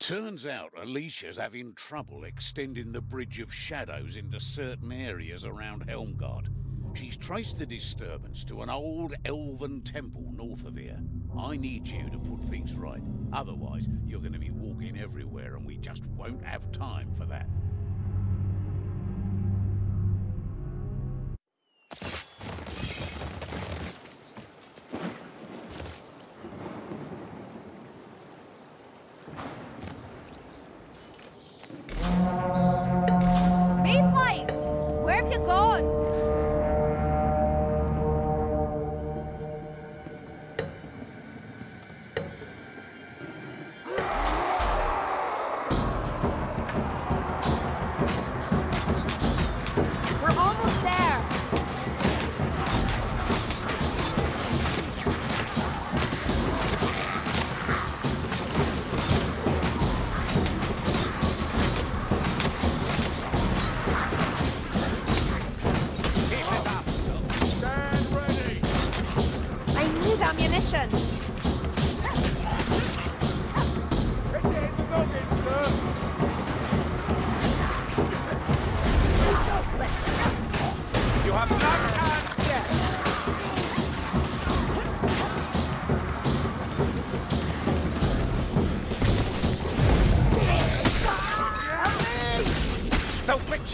Turns out Olesya's having trouble extending the Bridge of Shadows into certain areas around Helmgart. She's traced the disturbance to an old elven temple north of here. I need you to put things right. Otherwise, you're going to be walking everywhere and we just won't have time for that.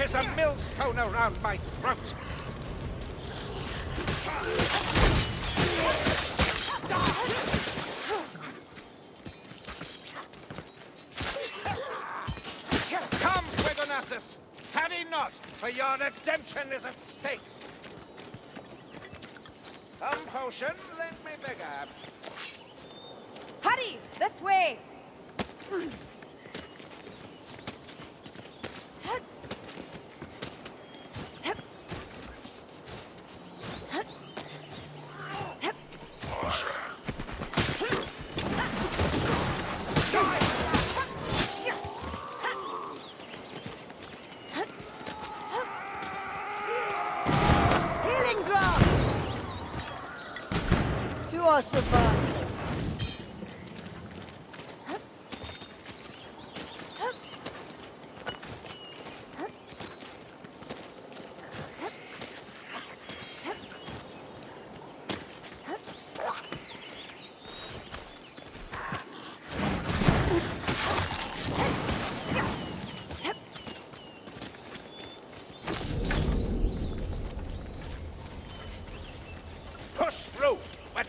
Is a millstone around my throat. Come, Fuegonasus! Tarry not, for your redemption is at stake. Some potion, let me beggar. Hurry! This way!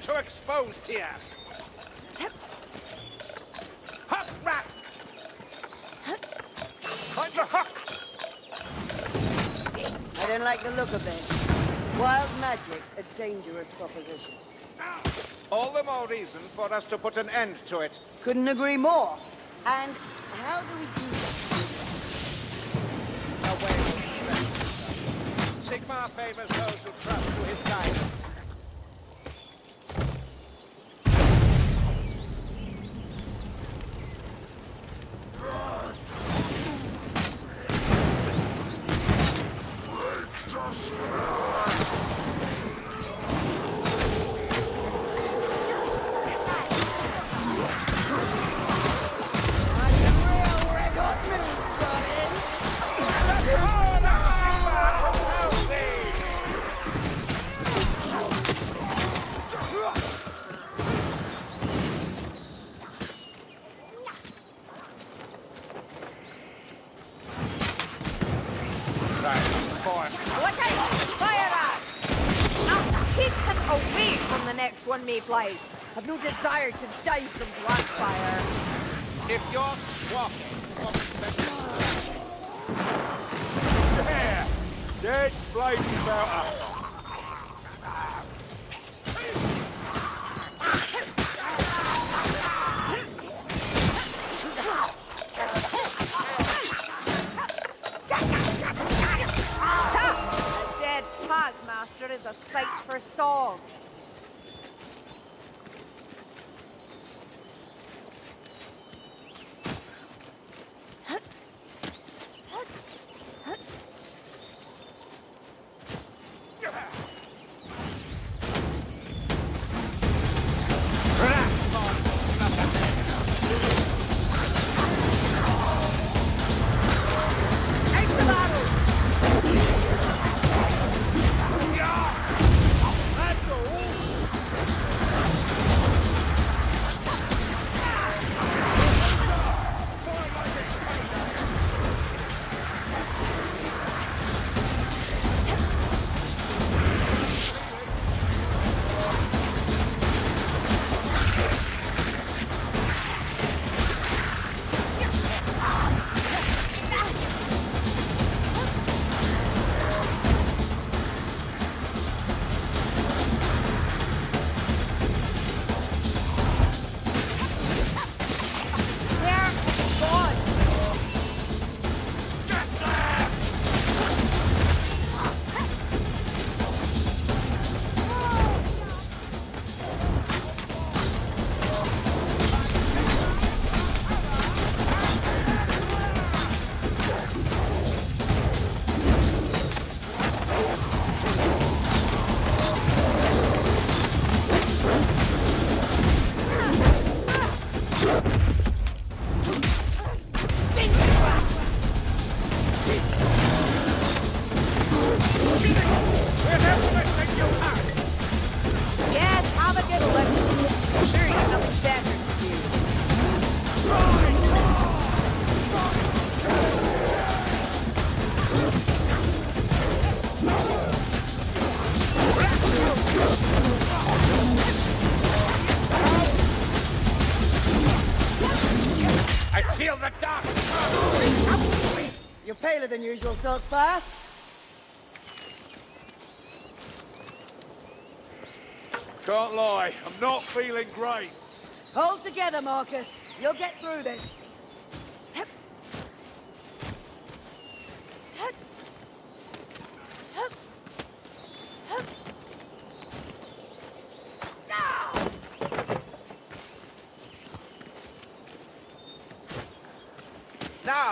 Too exposed here. Hook rat! Find the hook! I don't like the look of this. Wild magic's a dangerous proposition. All the more reason for us to put an end to it. Couldn't agree more. And how do we do that? Sigmar favors those who trust to his guidance. I've no desire to die from blackfire. If you're squawking, what There! Dead blade spouter! Ha! I feel the dark. You're paler than usual, Saltzpyre. Can't lie, I'm not feeling great. Hold together, Markus. You'll get through this.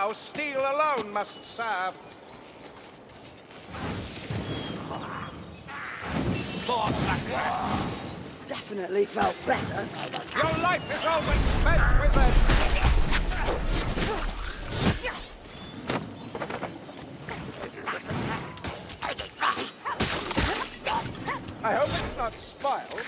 Now steel alone must serve. Definitely felt better. Your life is always spent, wizard. I hope it's not spoiled.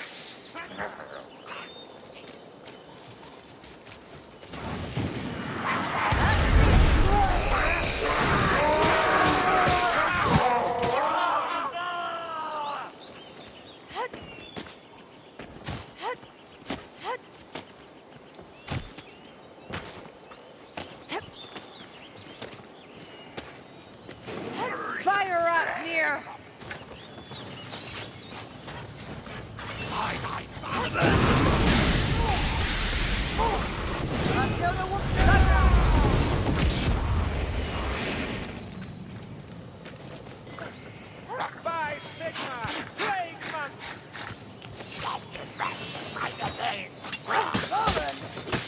Fire rats near! By Sigmar, Plague Monk!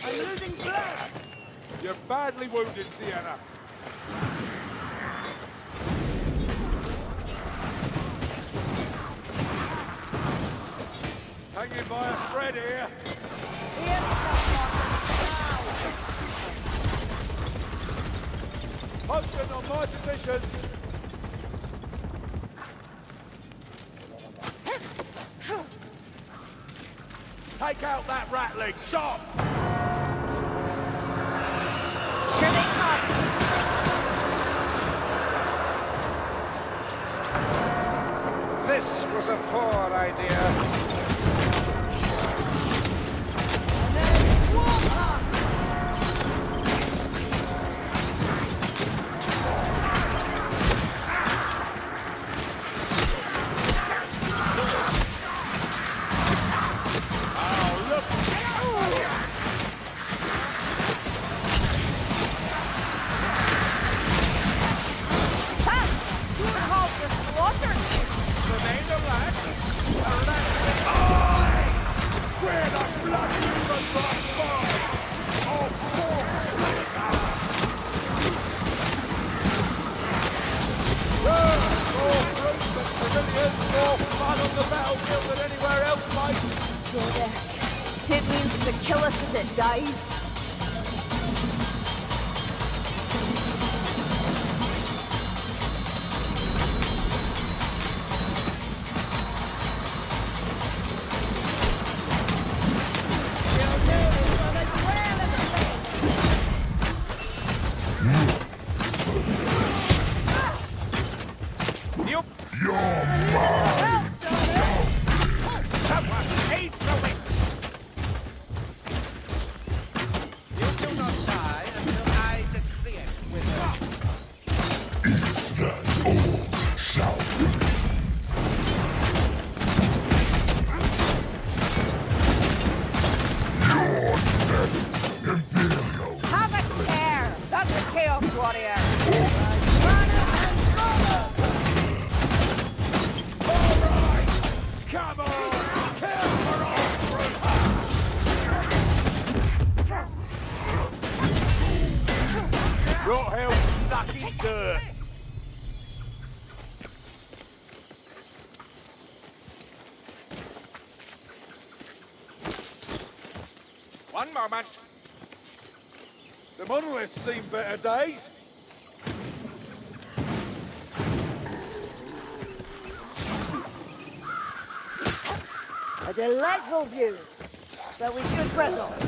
I'm losing blood. You're badly wounded, Sienna. Hanging by a thread here. Motion on my position. Take out that rattling shot! Was a poor idea. The battlefield than anywhere else! Goddess. It means to kill us as it dies. The monoliths seen better days. A delightful view. But we should press on.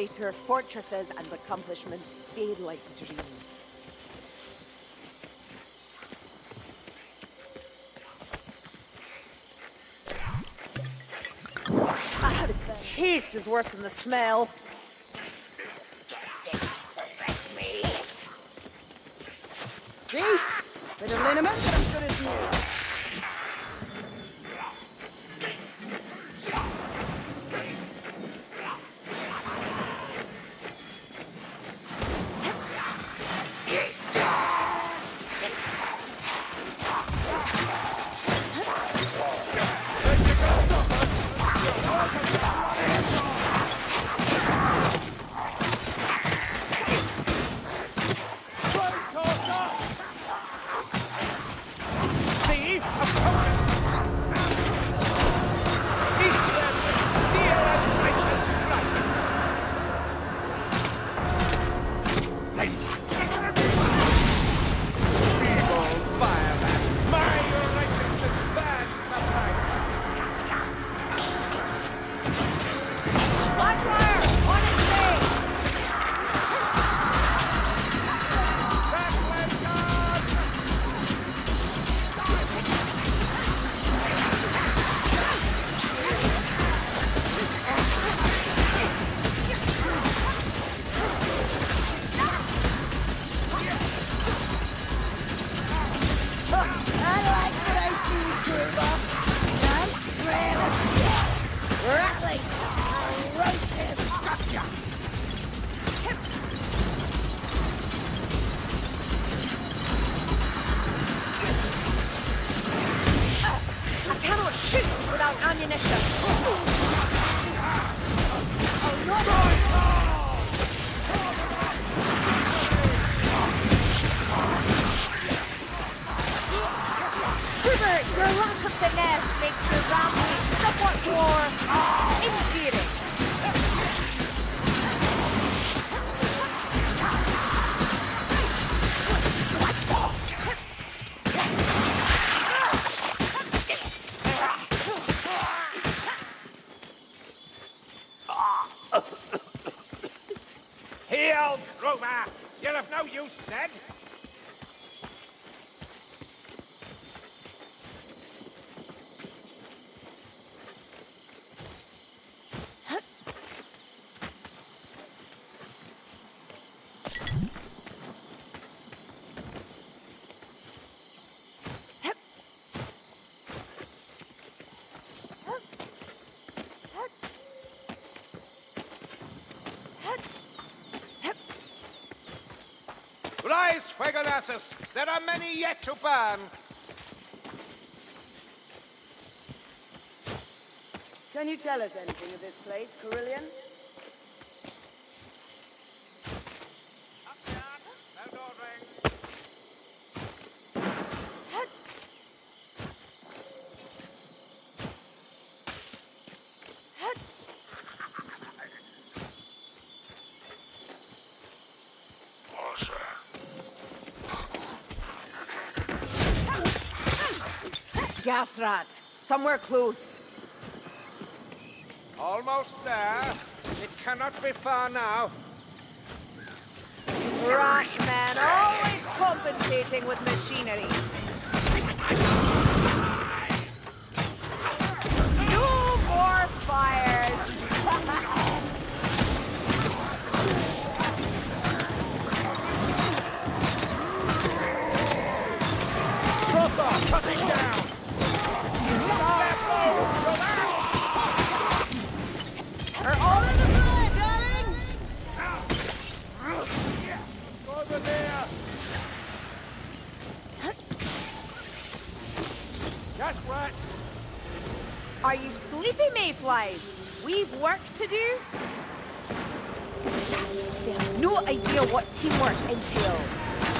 Later, fortresses and accomplishments fade like dreams. Ah, the taste is worse than the smell. See? Bit of liniment, but I'm good as new. More endearing. Heal, Grover! You're of no use dead! Rise, Fuegonasus! There are many yet to burn! Can you tell us anything of this place, Kerillian? No ordering. Somewhere close. Almost there. It cannot be far now. Rat man, always compensating with machinery. No more fires! Prothor, cutting down! Are you sleepy, mayflies? We've work to do. They have no idea what teamwork entails.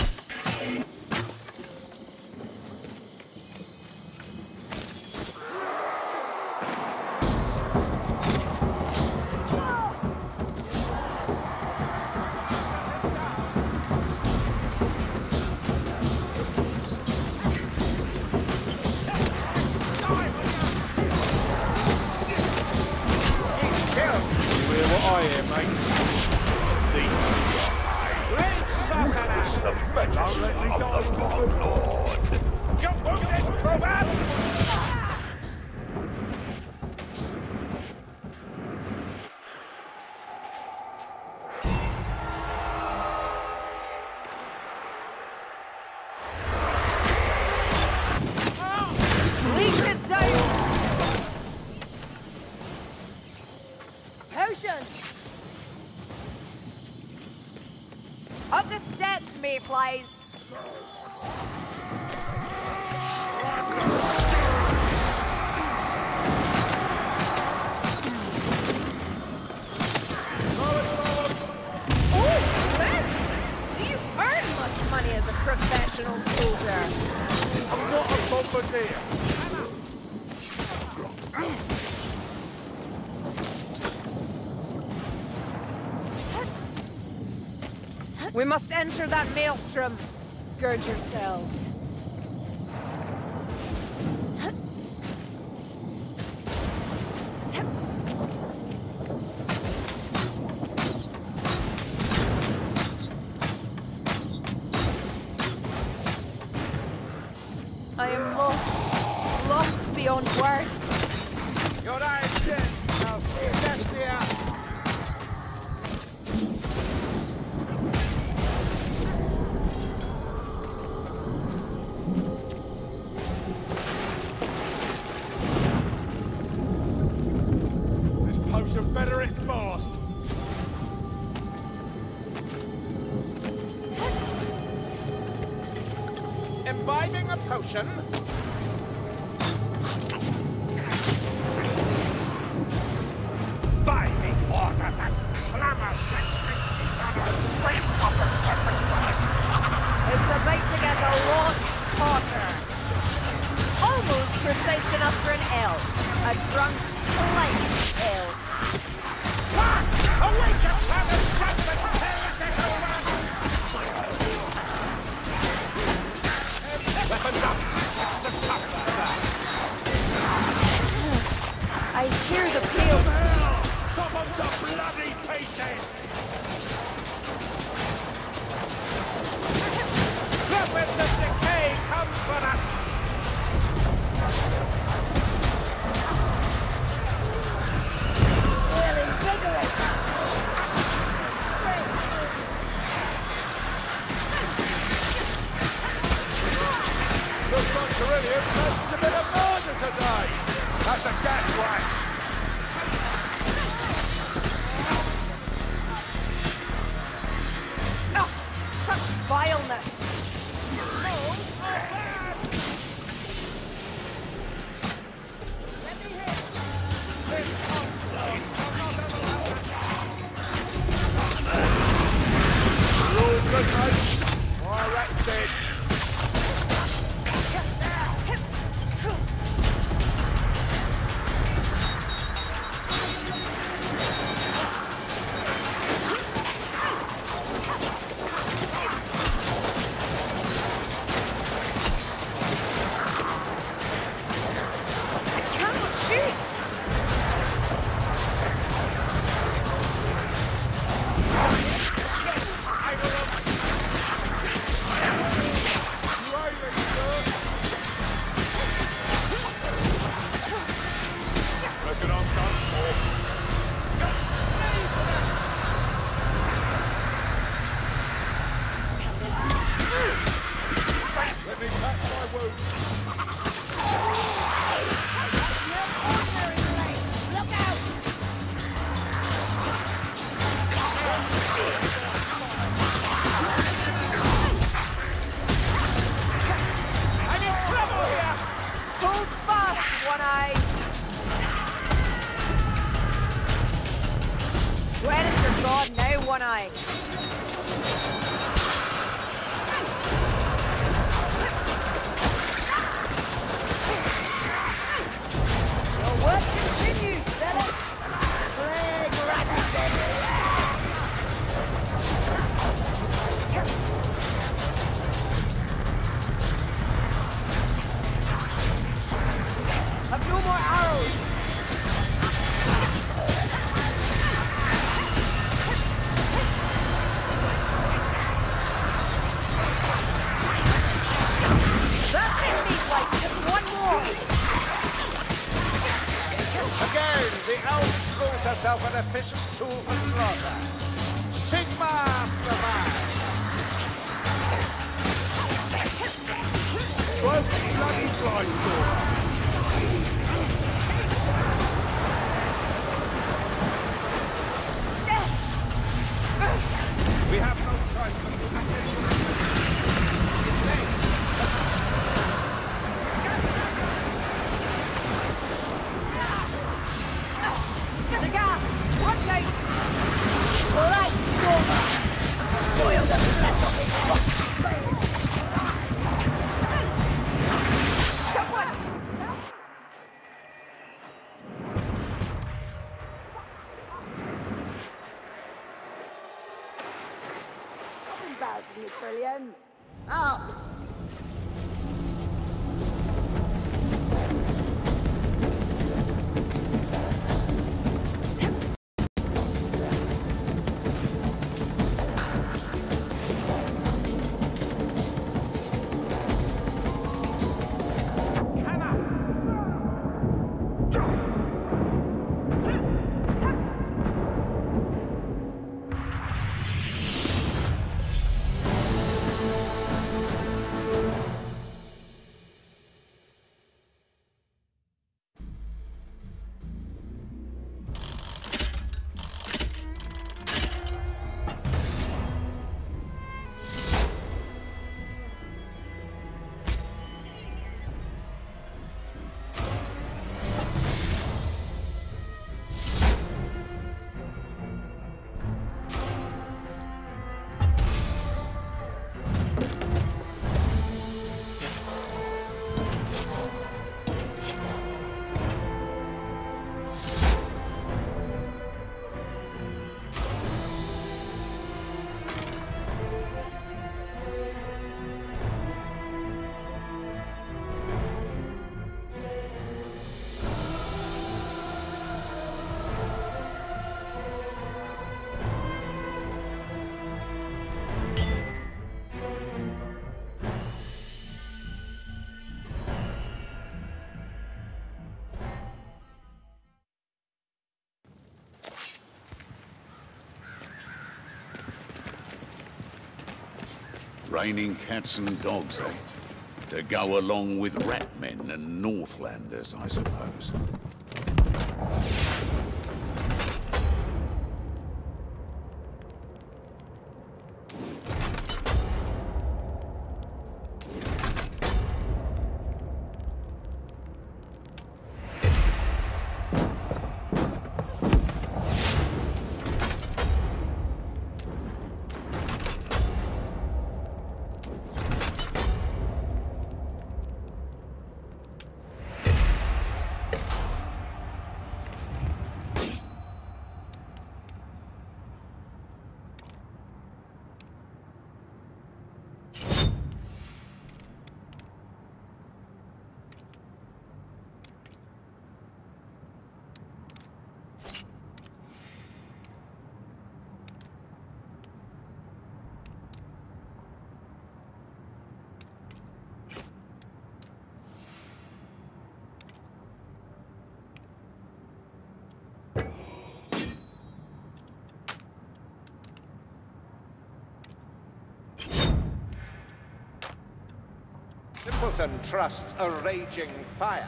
of the God Lord. You wounded, Crobat! We must enter that maelstrom. Gird yourselves. more arrows! That's enemy light! Just one more! Again, the elf proves herself an efficient tool for slaughter. You, oh. Up! Raining cats and dogs, eh? To go along with ratmen and Northlanders, I suppose. Simpleton trusts a raging fire.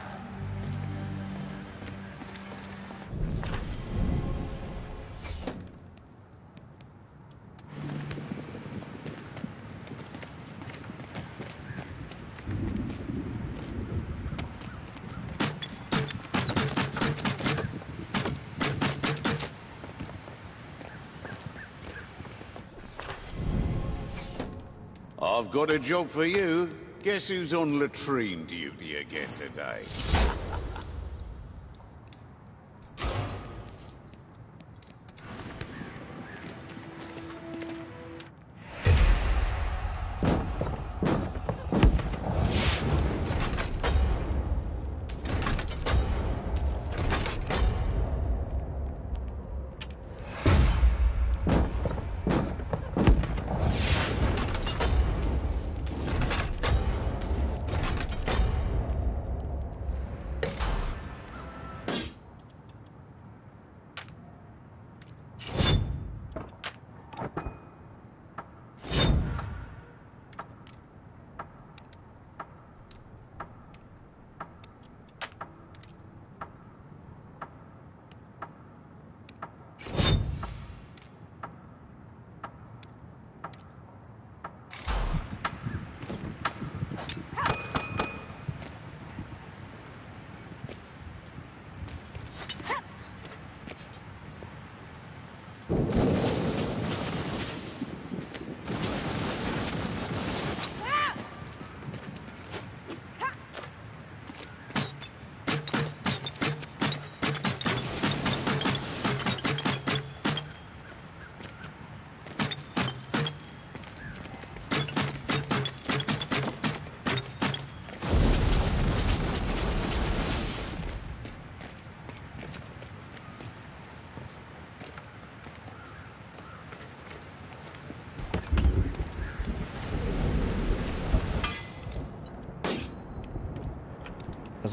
I've got a job for you. Guess who's on latrine duty again today?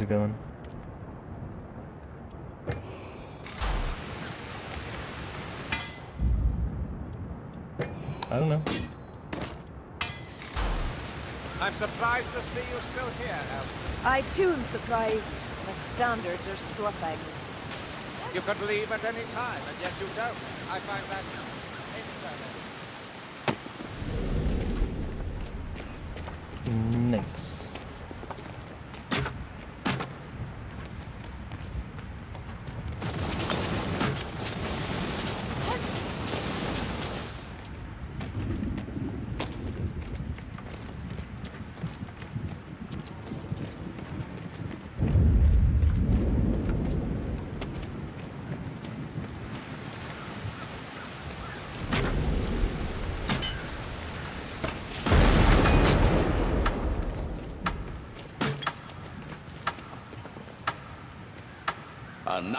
How's it going? I don't know. I'm surprised to see you still here, Elf. I too am surprised. The standards are slipping. You could leave at any time, and yet you don't. I find that interesting. Nice.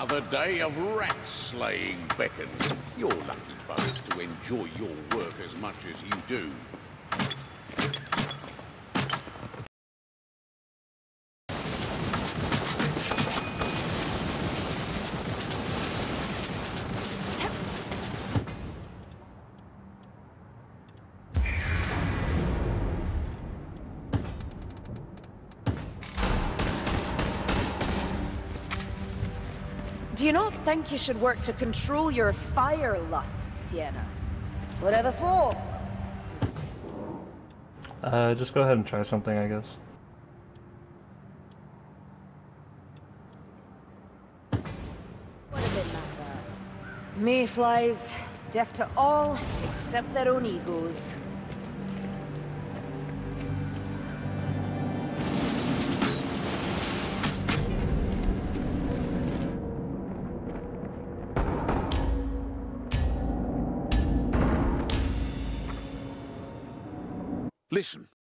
Another day of rat slaying beckons. You're lucky buggers to enjoy your work as much as you do. Do you not think you should work to control your fire lust, Sienna? Whatever for? Uh, just go ahead and try something, I guess. What does it matter? Mayflies, deaf to all except their own egos.